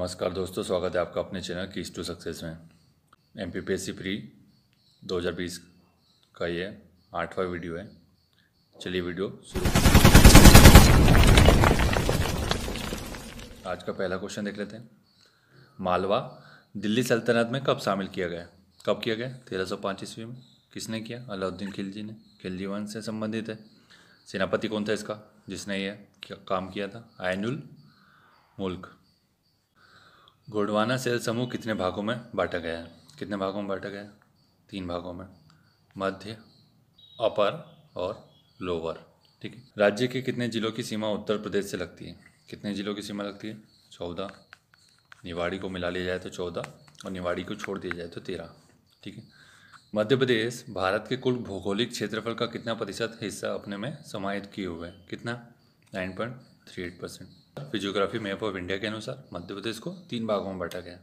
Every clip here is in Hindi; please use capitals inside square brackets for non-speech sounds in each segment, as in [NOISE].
नमस्कार दोस्तों, स्वागत है आपका अपने चैनल कीज टू सक्सेस में। M P P S C pre 2020 का ये आठवां वीडियो है। चलिए वीडियो शुरू आज का पहला क्वेश्चन देख लेते हैं। मालवा दिल्ली सल्तनत में कब शामिल किया गया? कब किया गया? तेरह सौ पाँच ईस्वी में। किसने किया? अलाउद्दीन खिलजी ने। खिलजी वंश से संबंधित है। सेनापति कौन था इसका? जिसने ये क्या- काम किया था? आयनुल मुल्क। गोंडवाना सेल समूह कितने भागों में बांटा गया है? कितने भागों में बांटा गया है? तीन भागों में। मध्य, अपर और लोअर। ठीक है। राज्य के कितने जिलों की सीमा उत्तर प्रदेश से लगती है? कितने जिलों की सीमा लगती है? चौदह। निवाड़ी को मिला लिया जाए तो चौदह और निवाड़ी को छोड़ दिया जाए तो तेरह। ठीक है। मध्य प्रदेश, भारत के कुल भौगोलिक क्षेत्रफल का कितना प्रतिशत हिस्सा अपने में समाहित किए हुए है? कितना? Nine point three eight percent. Physiography map of India के अनुसार, मध्य प्रदेश को तीन भागों में बांटा गया।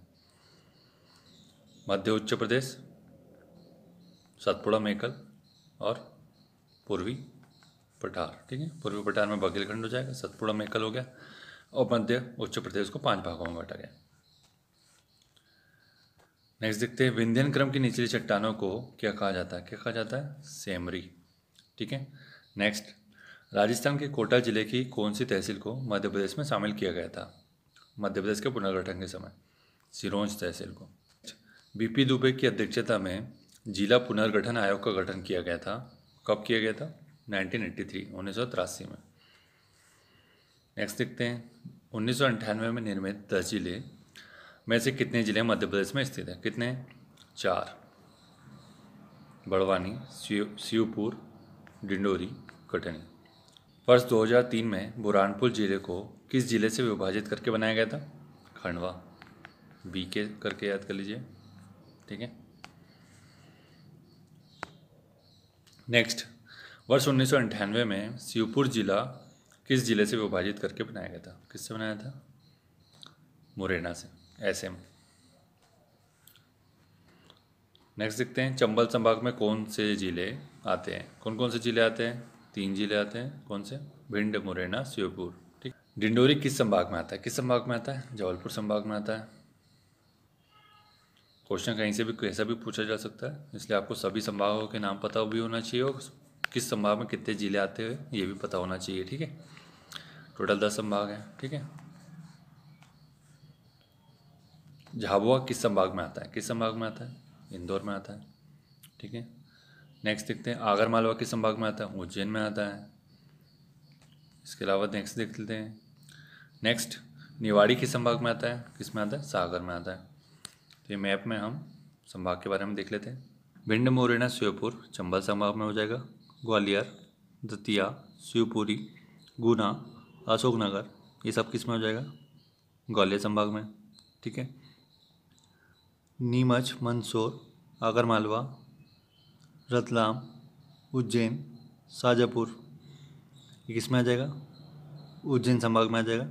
मध्य उच्च प्रदेश, सतपुड़ा, मेकल और पूर्वी पठार, ठीक है? पूर्वी पठार में बघेलखंड हो जाएगा, सतपुड़ा, मेकल हो गया और मध्य उच्च प्रदेश को पाँच भागों में बांटा गया। नेक्स्ट देखते हैं, विंध्यन क्रम की निचली चट्टानों को क्या कहा जाता है? क्या कहा जाता है? सेमरी, ठीक है? नेक्स्ट राजस्थान के कोटा ज़िले की कौन सी तहसील को मध्य प्रदेश में शामिल किया गया था? मध्य प्रदेश के पुनर्गठन के समय। सिरोंज तहसील को। बीपी दुबे की अध्यक्षता में जिला पुनर्गठन आयोग का गठन किया गया था। कब किया गया था? 1983 उन्नीस में। नेक्स्ट देखते हैं। उन्नीस में निर्मित दस ज़िले में से कितने ज़िले मध्य प्रदेश में स्थित हैं? कितने? चार। बड़वानी शिव शिवपुर डिंडोरी, कटनी। वर्ष 2003 में बुरहानपुर ज़िले को किस ज़िले से विभाजित करके बनाया गया था? खंडवा। बी के करके याद कर लीजिए। ठीक है? नेक्स्ट वर्ष उन्नीस में शिवपुर जिला किस ज़िले से विभाजित करके बनाया गया था? किससे बनाया था? मुरैना से। एस एम नेक्स्ट देखते हैं, चंबल संभाग में कौन से ज़िले आते हैं? कौन कौन से ज़िले आते हैं? तीन ज़िले आते हैं, कौन से? भिंड, मुरैना, श्योपुर, ठीक? डिंडोरी किस संभाग में आता है? किस संभाग में आता है? जबलपुर संभाग में आता है। क्वेश्चन कहीं से भी कैसा भी पूछा जा सकता है, इसलिए आपको सभी संभागों के नाम पता भी होना चाहिए और किस संभाग में कितने ज़िले आते हैं, ये भी पता होना चाहिए, ठीक है? टोटल दस संभाग हैं, ठीक है? झाबुआ किस संभाग में आता है? किस संभाग में आता है? इंदौर में आता है, ठीक है? नेक्स्ट देखते हैं, आगर मालवा किस संभाग में आता है? उज्जैन में आता है। इसके अलावा नेक्स्ट देख लेते हैं। नेक्स्ट निवाड़ी किस संभाग में आता है? किसमें आता है? सागर में आता है। तो ये मैप में हम संभाग के बारे में देख लेते हैं। भिंड, मुरैना, श्योपुर, चंबल संभाग में हो जाएगा। ग्वालियर, दतिया, शिवपुरी, गुना, अशोकनगर, ये सब किसमें हो जाएगा? ग्वालियर संभाग में। ठीक है? नीमच, मंदसौर आगरमालवा रतलाम, उज्जैन, शाजापुर। ये किसमें आ जाएगा? उज्जैन संभाग में आ जाएगा।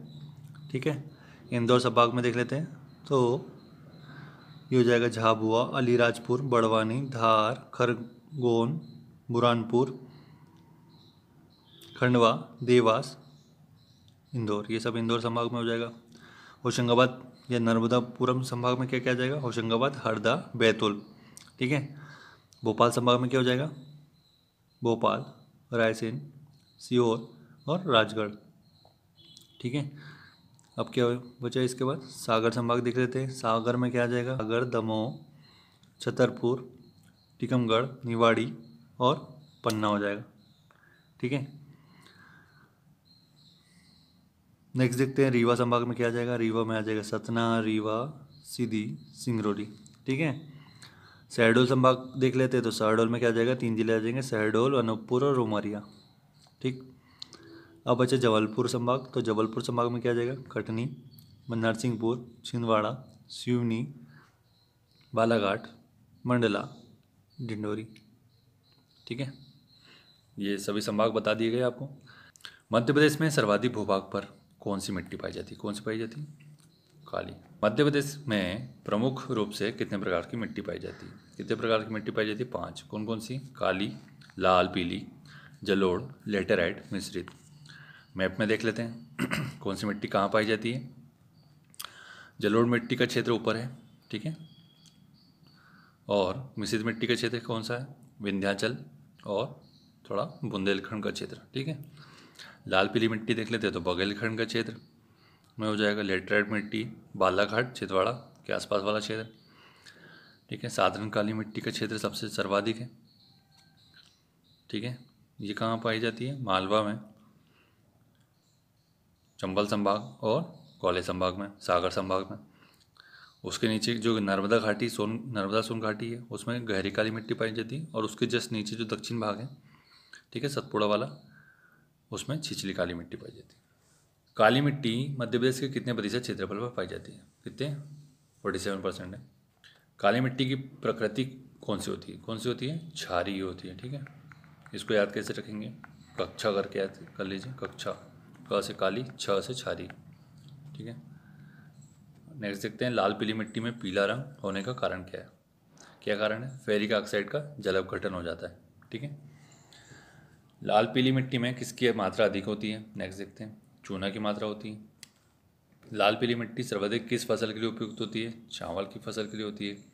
ठीक है? इंदौर संभाग में देख लेते हैं। तो ये हो जाएगा झाबुआ, अलीराजपुर, बड़वानी, धार, खरगोन बुरानपुर खंडवा, देवास, इंदौर। ये सब इंदौर संभाग में हो जाएगा। होशंगाबाद या नर्मदापुरम संभाग में क्या क्या जाएगा? होशंगाबाद, हरदा, बैतूल। ठीक है? भोपाल संभाग में क्या हो जाएगा? भोपाल, रायसेन सीहोर और राजगढ़। ठीक है? अब क्या बचा इसके बाद? सागर संभाग देख लेते हैं। सागर में क्या आ जाएगा? सागर, दमोह, छतरपुर, टीकमगढ़, निवाड़ी और पन्ना हो जाएगा। ठीक है? नेक्स्ट देखते हैं रीवा संभाग में क्या आ जाएगा? रीवा में आ जाएगा सतना, रीवा, सीधी, सिंगरौली। ठीक है? शहडोल संभाग देख लेते हैं तो शहडोल में क्या आ जाएगा? तीन ज़िले आ जाएँगे, शहडोल, अनूपपुर और रोमारिया। ठीक? अब बचे जबलपुर संभाग। तो जबलपुर संभाग में क्या आ जाएगा? कटनी, नरसिंहपुर, छिंदवाड़ा, सिवनी, बालाघाट, मंडला, डिंडोरी। ठीक है? ये सभी संभाग बता दिए गए आपको। मध्य प्रदेश में सर्वाधिक भूभाग पर कौन सी मिट्टी पाई जाती है? कौन सी पाई जाती है? काली। मध्य प्रदेश में प्रमुख रूप से कितने प्रकार की मिट्टी पाई जाती है? कितने प्रकार की मिट्टी पाई जाती है? पाँच। कौन कौन सी? काली, लाल, पीली जलोड़ लेटेराइट मिश्रित। मैप में देख लेते हैं। [CLEARS THROAT] कौन सी मिट्टी कहाँ पाई जाती है? जलोड़ मिट्टी का क्षेत्र ऊपर है, ठीक है? और मिश्रित मिट्टी का क्षेत्र कौन सा है? विंध्याचल और थोड़ा बुंदेलखंड का क्षेत्र, ठीक है? लाल, पीली मिट्टी देख लेते हैं तो बघेलखंड का क्षेत्र। में हो जाएगा लेटराइट मिट्टी, बालाघाट, छिंदवाड़ा के आसपास वाला क्षेत्र। ठीक है, साधारण काली मिट्टी का क्षेत्र सबसे सर्वाधिक है। ठीक है, ये कहाँ पाई जाती है? मालवा में, चंबल संभाग और ग्वालियर संभाग में, सागर संभाग में। उसके नीचे जो नर्मदा घाटी, सोन, नर्मदा सोन घाटी है, उसमें गहरी काली मिट्टी पाई जाती है और उसके जस्ट नीचे जो दक्षिण भाग है, ठीक है, सतपुड़ा वाला, उसमें छिछली काली मिट्टी पाई जाती है। काली मिट्टी मध्य प्रदेश के कितने प्रतिशत क्षेत्रफल पर पाई जाती है? कितने? फोर्टी सेवन परसेंट है। काली मिट्टी की प्रकृति कौन सी होती है? कौन सी होती है? क्षारी होती है, ठीक है? इसको याद कैसे रखेंगे? कक्षा करके याद कर लीजिए। कक्षा, क से काली, छ से क्षारी ठीक है? नेक्स्ट देखते हैं, लाल पीली मिट्टी में पीला रंग होने का कारण क्या है? क्या कारण है? फेरिक ऑक्साइड का जल अपघटन हो जाता है, ठीक है? लाल पीली मिट्टी में किसकी मात्रा अधिक होती है? नेक्स्ट देखते हैं। चूना की मात्रा होती है। लाल पीली मिट्टी सर्वाधिक किस फ़सल के लिए उपयुक्त होती है? चावल की फ़सल के लिए होती है।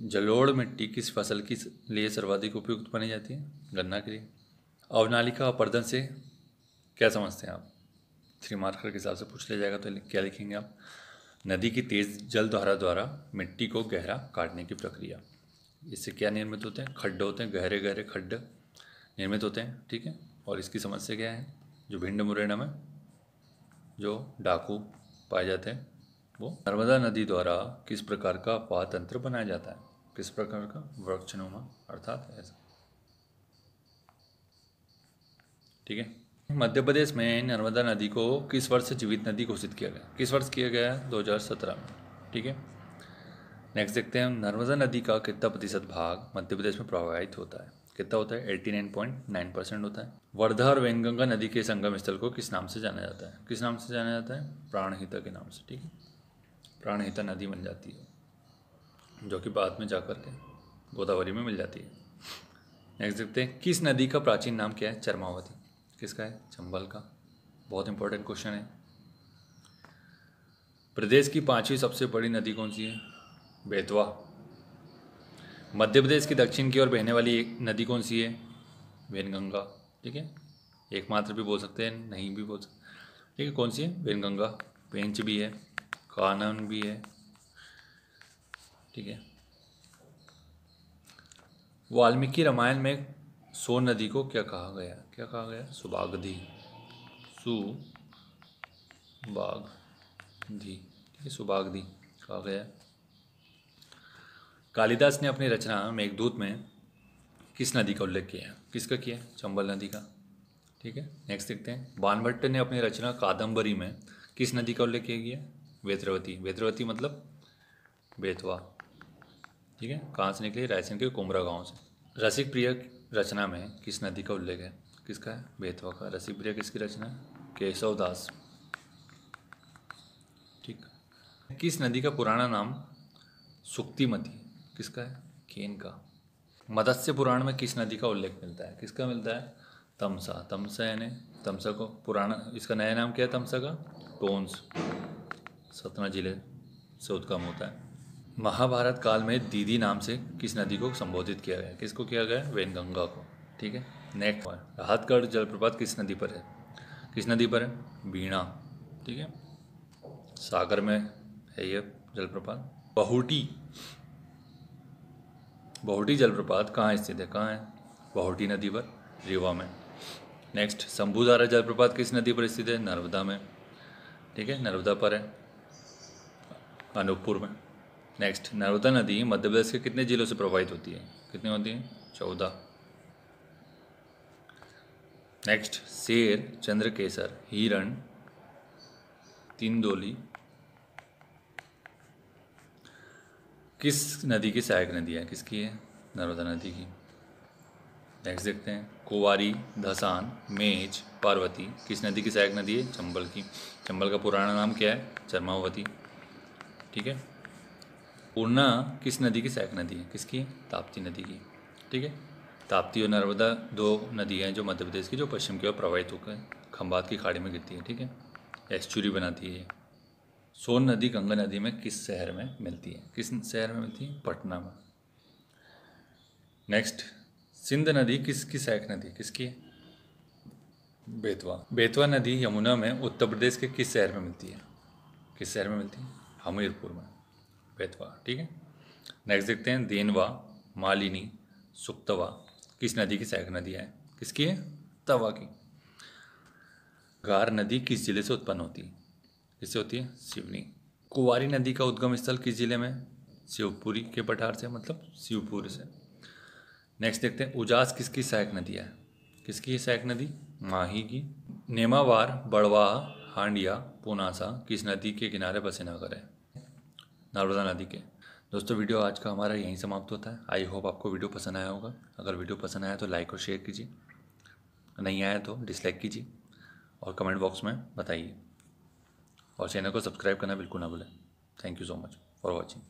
जलोढ़ मिट्टी किस फ़सल के लिए सर्वाधिक उपयुक्त मानी जाती है? गन्ना के लिए। अवनालिका अपर्दन से क्या समझते हैं आप? थ्री मार्कर के हिसाब से पूछ लिया जाएगा तो क्या लिखेंगे आप? नदी की तेज़ जल धारा द्वारा मिट्टी को गहरा काटने की प्रक्रिया। इससे क्या निर्मित होते हैं? खड्डे होते हैं, गहरे गहरे खड्डे निर्मित होते हैं, ठीक है? और इसकी समस्या क्या है? जो भिंड मुरैना में जो डाकू पाए जाते हैं, वो नर्मदा नदी द्वारा किस प्रकार का अफवाह तंत्र बनाया जाता है? किस प्रकार का? वृक्षनुमा अर्थात ऐसा। ठीक है? मध्य प्रदेश में नर्मदा नदी को किस वर्ष जीवित नदी घोषित किया गया? किस वर्ष किया गया? है 2017 में। ठीक है? नेक्स्ट देखते हैं, नर्मदा नदी का कितना प्रतिशत भाग मध्य प्रदेश में प्रभावित होता है? कितना होता है? Eighty nine point nine percent होता है। वर्धा और वैनगंगा नदी के संगम स्थल को किस नाम से जाना जाता है? किस नाम से जाना जाता है? प्राणहिता के नाम से, ठीक है? प्राणहिता नदी बन जाती है, जो कि बाद में जाकर के गोदावरी में मिल जाती है। नेक्स्ट देखते हैं, किस नदी का प्राचीन नाम क्या है? चरमावती। किसका है? चंबल का। बहुत इंपॉर्टेंट क्वेश्चन है। प्रदेश की पांचवी सबसे बड़ी नदी कौन सी है? बेतवा। मध्य प्रदेश की दक्षिण की ओर बहने वाली एक नदी कौन सी है? वेनगंगा। ठीक है? एकमात्र भी बोल सकते हैं, नहीं भी बोल सकते। ठीक है, कौन सी है? वेनगंगा। पेंच भी है, कानन भी है। ठीक है? वाल्मीकि रामायण में सोन नदी को क्या कहा गया? क्या कहा गया? सुबागधी। सुबागधी ठीक है, सुबागधी कहा गया। कालिदास ने अपनी रचना मेघदूत में किस नदी का उल्लेख किया है? किसका किया है? चंबल नदी का। ठीक है नेक्स्ट देखते हैं। बानभट्ट ने अपनी रचना कादम्बरी में किस नदी का उल्लेख किया गया वेत्रवती। वेत्रवती मतलब बेतवा। ठीक है, कहाँ से निकली? रायसेन के कुमरा गाँव से। रसिक प्रिय रचना में किस नदी का उल्लेख है? किसका है? बेतवा का। रसिक प्रिय किसकी रचना है? केशव दास ठीक। किस नदी का पुराना नाम सुक्तिमती किसका है? केन का। मत्स्य पुराण में किस नदी का उल्लेख मिलता है? किसका मिलता है? तमसा। तमसा यानी तमसा को पुराना इसका नया नाम क्या है तमसा का? टोन्स। सतना ज़िले से उत्कम होता है। महाभारत काल में दीदी नाम से किस नदी को संबोधित किया गया? किसको किया गया? वेनगंगा को। ठीक है? नेक्स्ट राहतगढ़ जलप्रपात किस नदी पर है? किस नदी पर है? बीणा। ठीक है? सागर में है ये जलप्रपात। बहुटी। बहुटी जलप्रपात कहाँ स्थित है? कहाँ है? बहुटी नदी पर, रीवा में। नेक्स्ट शंभुधारा जलप्रपात किस नदी पर स्थित है? नर्मदा में। ठीक है? नर्मदा पर है। अनूपपुर में। नेक्स्ट नर्मदा नदी मध्य प्रदेश के कितने जिलों से प्रभावित होती है? कितनी होती है? चौदह। नेक्स्ट शेर, चंद्रकेसर, हिरण, तिंदोली किस नदी की सहायक नदी है? किसकी है? नर्मदा नदी की। नेक्स्ट देखते हैं। कुवारी, धसान, मेज, पार्वती। किस नदी की सहायक नदी है? चंबल की। चंबल का पुराना नाम क्या है? चरमावती। ठीक है? पूर्णा किस नदी की सहायक नदी है? किसकी? है ताप्ती नदी की। ठीक है? ताप्ती और नर्मदा दो नदी हैं जो मध्य प्रदेश की, जो पश्चिम की ओर प्रवाहित होकर खंबात की खाड़ी में गिरती है। ठीक है? एस्चुरी बनाती है सोन नदी, गंगा नदी में किस शहर में मिलती है? किस शहर में मिलती है? पटना में। नेक्स्ट सिंध नदी किसकी सहायक नदी? किसकी? है बेतवा। बेतवा नदी यमुना में उत्तर प्रदेश के किस शहर में मिलती है? किस शहर में मिलती है? हमीरपुर में। बेतवा, ठीक है? नेक्स्ट देखते हैं, देनवा, मालिनी सुक्तवा किस नदी की सहायक नदी है? किसकी है? तवा की। गार नदी किस ज़िले से उत्पन्न होती है? किससे होती है शिवनी। कुंवारी नदी का उद्गम स्थल किस ज़िले में शिवपुरी के पठार से मतलब शिवपुर से। नेक्स्ट देखते हैं, उजास किसकी सहायक नदी है? किसकी सहायक नदी? माही की। नेमावार बड़वाह हांडिया, पुनासा किस नदी के किनारे बसे नगर है? नर्मदा नदी के। दोस्तों, वीडियो आज का हमारा यहीं समाप्त होता है। आई होप आपको वीडियो पसंद आया होगा। अगर वीडियो पसंद आया तो लाइक और शेयर कीजिए। नहीं आया तो डिसलाइक कीजिए। और कमेंट बॉक्स में बताइए। और चैनल को सब्सक्राइब करना बिल्कुल ना भूलें। Thank you so much for watching